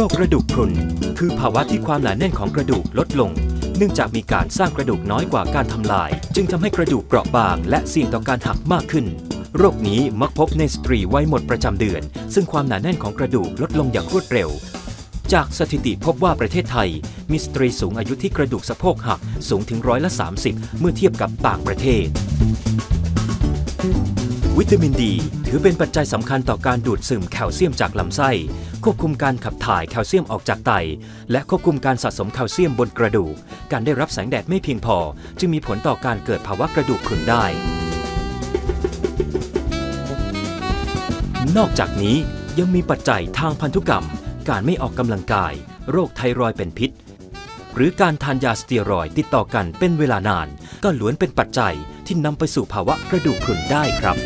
รคกระดูกพรุน คือภาวะที่ความหนาแน่นของกระดูกลดลง เนื่องจากมีการสร้างกระดูกน้อยกว่าการทำลาย จึงทำให้กระดูกเปราะบาง และเสี่ยงต่อการหักมากขึ้น โรคนี้มักพบในสตรีวัยหมดประจำเดือน ซึ่งความหนาแน่นของกระดูกลดลงอย่างรวดเร็ว จากสถิติพบว่าประเทศไทย มีสตรีสูงอายุที่กระดูกสะโพกหักสูงถึงร้อยละ 30 เมื่อเทียบกับต่างประเทศ วิตามินดี ถือเป็นปัจจัยสำคัญต่อการดูดซึมแคลเซียมจากลำไส้ ควบคุมการขับถ่ายแคลเซียมออกจากไต และควบคุมการสะสมแคลเซียมบนกระดูก การได้รับแสงแดดไม่เพียงพอ จึงมีผลต่อการเกิดภาวะกระดูกพรุนได้ นอกจากนี้ยังมีปัจจัยทางพันธุกรรม การไม่ออกกำลังกาย โรคไทรอยด์เป็นพิษ หรือการทานยาสเตียรอยติดต่อกันเป็นเวลานาน ก็ล้วนเป็นปัจจัยที่นำไปสู่ภาวะกระดูกพรุนได้ครับ